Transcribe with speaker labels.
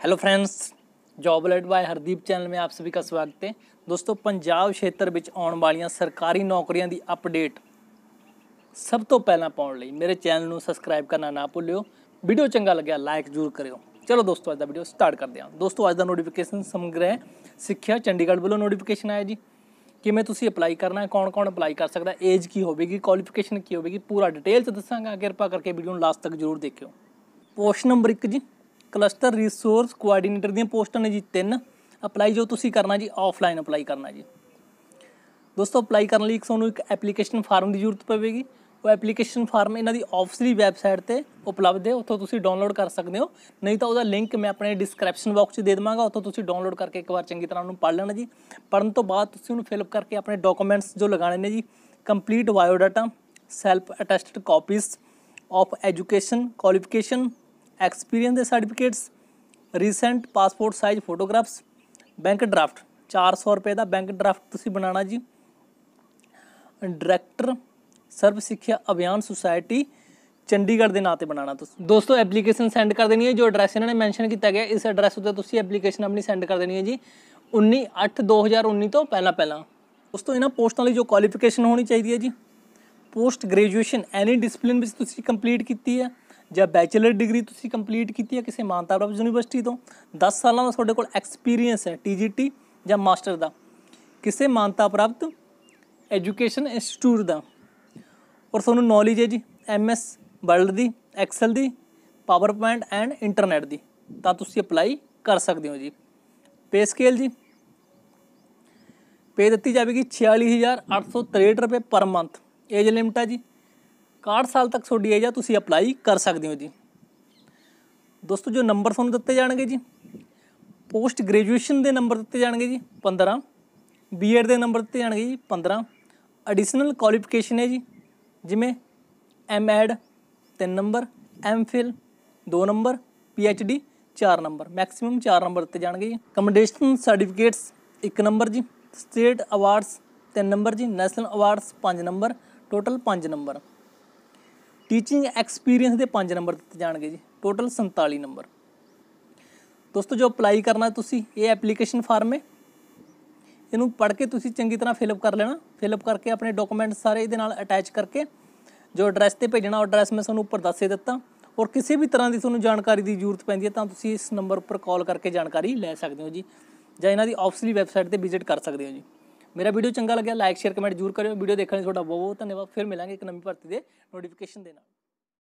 Speaker 1: hello friends job alert by Hardeep channel में आप सभी का स्वागत है ਦੋਸਤੋ ਪੰਜਾਬ ਖੇਤਰ ਵਿੱਚ ਆਉਣ ਵਾਲੀਆਂ ਸਰਕਾਰੀ ਨੌਕਰੀਆਂ ਦੀ ਅਪਡੇਟ ਸਭ ਤੋਂ ਪਹਿਲਾਂ ਪਾਉਣ ਲਈ ਮੇਰੇ ਚੈਨਲ ਨੂੰ ਸਬਸਕ੍ਰਾਈਬ ਕਰਨਾ ਨਾ ਭੁੱਲਿਓ ਵੀਡੀਓ ਚੰਗਾ ਲੱਗਿਆ ਲਾਈਕ ਜ਼ਰੂਰ ਕਰਿਓ ਚਲੋ ਦੋਸਤੋ ਅੱਜ ਦਾ ਵੀਡੀਓ ਸਟਾਰਟ ਕਰਦੇ ਹਾਂ ਦੋਸਤੋ ਅੱਜ ਦਾ ਨੋਟੀਫਿਕੇਸ਼ਨ ਸਮਗ੍ਰ ਹੈ ਸਿੱਖਿਆ ਚੰਡੀਗੜ੍ਹ ਵੱਲੋਂ ਨੋਟੀਫਿਕੇਸ਼ਨ ਆਇਆ ਜੀ ਕਿਵੇਂ ਤੁਸੀਂ ਅਪਲਾਈ ਕਰਨਾ ਹੈ ਕੌਣ-ਕੌਣ ਅਪਲਾਈ ਕਰ ਸਕਦਾ ਏਜ ਕੀ ਹੋਵੇਗੀ ਕੁਆਲੀਫਿਕੇਸ਼ਨ ਕੀ ਹੋਵੇਗੀ ਪੂਰਾ ਡਿਟੇਲ ਚ ਦੱਸਾਂਗਾ ਕਿਰਪਾ ਕਰਕੇ ਵੀਡੀਓ ਨੂੰ ਲਾਸਟ ਤੱਕ ਜ਼ਰੂਰ ਦੇਖਿਓ ਪੋਸਟ ਨੰਬਰ 1 ਜੀ ਕਲਸਟਰ ਰਿਸੋਰਸ ਕੋਆਰਡੀਨੇਟਰ ਦੀਆਂ ਪੋਸਟਾਂ ਨੇ ਜੀ ਤਿੰਨ। ਅਪਲਾਈ ਜੋ ਤੁਸੀਂ ਕਰਨਾ ਜੀ ਆਫਲਾਈਨ ਅਪਲਾਈ ਕਰਨਾ ਜੀ। ਦੋਸਤੋ ਅਪਲਾਈ ਕਰਨ ਲਈ ਇੱਕ ਤੁਹਾਨੂੰ ਇੱਕ ਐਪਲੀਕੇਸ਼ਨ ਫਾਰਮ ਦੀ ਜ਼ਰੂਰਤ ਪਵੇਗੀ। ਉਹ ਐਪਲੀਕੇਸ਼ਨ ਫਾਰਮ ਇਹਨਾਂ ਦੀ ਆਫਿਸ਼ਲੀ ਵੈਬਸਾਈਟ ਤੇ ਉਪਲਬਧ ਹੈ। ਉੱਥੋਂ ਤੁਸੀਂ ਡਾਊਨਲੋਡ ਕਰ ਸਕਦੇ ਹੋ। ਨਹੀਂ ਤਾਂ ਉਹਦਾ ਲਿੰਕ ਮੈਂ ਆਪਣੇ ਡਿਸਕ੍ਰਿਪਸ਼ਨ ਬਾਕਸ 'ਚ ਦੇ ਦੇਵਾਂਗਾ। ਉੱਥੋਂ ਤੁਸੀਂ ਡਾਊਨਲੋਡ ਕਰਕੇ ਇੱਕ ਵਾਰ ਚੰਗੀ ਤਰ੍ਹਾਂ ਉਹਨੂੰ ਪੜ੍ਹ ਲੈਣਾ ਜੀ। ਪੜਨ ਤੋਂ ਬਾਅਦ ਤੁਸੀਂ ਉਹਨੂੰ ਫਿਲਅਪ ਕਰਕੇ ਆਪਣੇ ਡਾਕੂਮੈਂਟਸ ਜੋ ਲਗਾਣੇ ਨੇ ਜੀ complete biodata self attested copies of education qualification experience ਦੇ certificates recent passport size photographs bank draft 400 ਰੁਪਏ ਦਾ ਬੈਂਕ ਡਰਾਫਟ ਤੁਸੀਂ ਬਣਾਉਣਾ ਜੀ। ਡਾਇਰੈਕਟਰ ਸਰਵ ਸਿੱਖਿਆ ਅਭਿਆਨ ਸੁਸਾਇਟੀ ਚੰਡੀਗੜ੍ਹ ਦੇ ਨਾਂ ਤੇ ਬਣਾਉਣਾ ਤੁਸੀਂ। ਦੋਸਤੋ ਐਪਲੀਕੇਸ਼ਨ ਸੈਂਡ ਕਰ ਦੇਣੀ ਹੈ, ਜੋ ਐਡਰੈਸ ਇਹਨਾਂ ਨੇ ਮੈਂਸ਼ਨ ਕੀਤਾ ਗਿਆ, ਇਸ ਐਡਰੈਸ ਉੱਤੇ ਤੁਸੀਂ ਐਪਲੀਕੇਸ਼ਨ ਆਪਣੀ ਸੈਂਡ ਕਰ ਦੇਣੀ ਹੈ ਜੀ। 19 8 2019 ਤੋਂ ਪਹਿਲਾਂ ਪਹਿਲਾਂ। ਦੋਸਤੋ, ਇਹਨਾਂ ਪੋਸਟਾਂ ਲਈ ਜੋ ਕੁਆਲੀਫਿਕੇਸ਼ਨ ਹੋਣੀ ਚਾਹੀਦੀ ਹੈ ਜੀ। ਪੋਸਟ ਗ੍ਰੈਜੂਏਸ਼ਨ ਐਨੀ ਡਿਸਪਲਿਨ ਵਿੱਚ ਤੁਸੀਂ ਕੰਪਲੀਟ ਕੀਤੀ ਹੈ। ਜਾਂ ਬੈਚਲਰ ਡਿਗਰੀ ਤੁਸੀਂ ਕੰਪਲੀਟ ਕੀਤੀ ਹੈ ਕਿਸੇ ਮਾਨਤਾ ਪ੍ਰਾਪਤ ਯੂਨੀਵਰਸਿਟੀ ਤੋਂ 10 ਸਾਲਾਂ ਦਾ ਤੁਹਾਡੇ ਕੋਲ ਐਕਸਪੀਰੀਅੰਸ ਹੈ ਟੀਜੀਟੀ ਜਾਂ ਮਾਸਟਰ ਦਾ। ਕਿਸੇ ਮਾਨਤਾ ਪ੍ਰਾਪਤ ਐਜੂਕੇਸ਼ਨ ਇੰਸਟੀਚਿਊਟ ਦਾ। ਔਰ ਤੁਹਾਨੂੰ ਨੌਲੇਜ ਹੈ ਜੀ ਐਮਐਸ ਵਰਲਡ ਦੀ ਐਕਸਲ ਦੀ ਪਾਵਰ ਪੁਆਇੰਟ ਐਂਡ ਇੰਟਰਨੈਟ ਦੀ। ਤਾਂ ਤੁਸੀਂ ਅਪਲਾਈ ਕਰ ਸਕਦੇ ਹੋ ਜੀ। ਪੇ ਸਕੇਲ ਜੀ। ਪੇ ਦਿੱਤੀ ਜਾਵੇਗੀ 46863 ਰੁਪਏ ਪਰ ਮੰਥ ਏਜ ਲਿਮਟ ਹੈ ਜੀ। 61 ਸਾਲ ਤੱਕ ਤੁਹਾਡੀ ਏਜ ਆ ਤੁਸੀਂ ਅਪਲਾਈ ਕਰ ਸਕਦੇ ਹੋ ਜੀ। ਦੋਸਤੋ, ਜੋ ਨੰਬਰ ਤੁਹਾਨੂੰ ਦਿੱਤੇ ਜਾਣਗੇ ਜੀ ਪੋਸਟ ਗ੍ਰੈਜੂਏਸ਼ਨ ਦੇ ਨੰਬਰ ਦਿੱਤੇ ਜਾਣਗੇ ਜੀ 15 ਬੀਐਡ ਦੇ ਨੰਬਰ ਦਿੱਤੇ ਜਾਣਗੇ ਜੀ 15 ਐਡੀਸ਼ਨਲ ਕੁਆਲੀਫਿਕੇਸ਼ਨ ਹੈ ਜੀ, ਜਿਵੇਂ MEd 3 number MPhil 2 number PhD 4 number maximum 4 number ਦਿੱਤੇ ਜਾਣਗੇ ਜੀ। ਕਮੈਂਡੇਸ਼ਨ ਸਰਟੀਫਿਕੇਟਸ 1 ਨੰਬਰ ਜੀ ਸਟੇਟ ਅਵਾਰਡਸ 3 ਨੰਬਰ ਜੀ national awards 5 number total 5 number teaching experience ਦੇ 5 ਨੰਬਰ ਦਿੱਤੇ ਜਾਣਗੇ ਜੀ। Total 47 number. ਦੋਸਤੋ, ਜੋ ਅਪਲਾਈ ਕਰਨਾ ਤੁਸੀਂ, ਇਹ ਐਪਲੀਕੇਸ਼ਨ ਫਾਰਮ ਹੈ। ਇਹਨੂੰ ਪੜ੍ਹ ਕੇ ਤੁਸੀਂ ਚੰਗੀ ਤਰ੍ਹਾਂ ਫਿਲਅਪ ਕਰ ਲੈਣਾ। ਫਿਲਅਪ ਕਰਕੇ ਆਪਣੇ ਡਾਕੂਮੈਂਟ ਸਾਰੇ ਇਹਦੇ ਨਾਲ ਅਟੈਚ ਕਰਕੇ ਜੋ ਐਡਰੈਸ ਤੇ ਭੇਜਣਾ, ਉਹ ਐਡਰੈਸ ਮੈਂ ਤੁਹਾਨੂੰ ਉੱਪਰ ਦੱਸੇ ਦਿੱਤਾ। ਔਰ ਕਿਸੇ ਵੀ ਤਰ੍ਹਾਂ ਦੀ ਤੁਹਾਨੂੰ ਜਾਣਕਾਰੀ ਦੀ ਜ਼ਰੂਰਤ ਪੈਂਦੀ ਹੈ, ਤਾਂ ਤੁਸੀਂ ਇਸ ਨੰਬਰ ਉੱਪਰ ਕਾਲ ਕਰਕੇ ਜਾਣਕਾਰੀ ਲੈ ਸਕਦੇ ਹੋ ਜੀ। ਜਾਂ ਇਹਨਾਂ ਦੀ ਆਫਿਸ਼ਲੀ ਵੈਬਸਾਈਟ ਤੇ ਵਿਜ਼ਿਟ ਕਰ ਸਕਦੇ ਹੋ ਜੀ। ਮੇਰਾ ਵੀਡੀਓ ਚੰਗਾ ਲੱਗਿਆ ਲਾਈਕ ਸ਼ੇਅਰ ਕਮੈਂਟ ਜ਼ਰੂਰ ਕਰਿਓ। ਵੀਡੀਓ ਦੇਖਣ ਲਈ ਤੁਹਾਡਾ ਬਹੁਤ ਬਹੁਤ ਧੰਨਵਾਦ। ਫਿਰ ਮਿਲਾਂਗੇ ਇੱਕ ਨਵੀਂ ਭਰਤੀ ਦੇ ਨੋਟੀਫਿਕੇਸ਼ਨ ਦੇ ਨਾਲ।